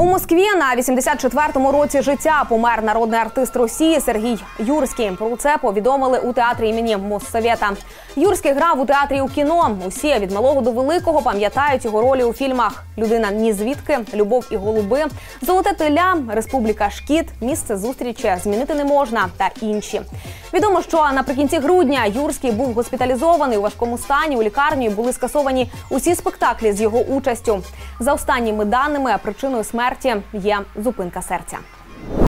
У Москві на 84-му році життя помер народний артист Росії Сергій Юрський. Про це повідомили у театрі імені Моссовєта. Юрський грав у театрі у кіно. Усі від малого до великого пам'ятають його ролі у фільмах Людина ні звідки, Любов і голуби, Золоте теля, Республіка Шкіт, Місце зустрічі змінити не можна та інші. Відомо, що наприкінці грудня Юрський був госпіталізований у важкому стані. У лікарні були скасовані усі спектаклі з його участю. За останніми даними причиною смерті є зупинка серця.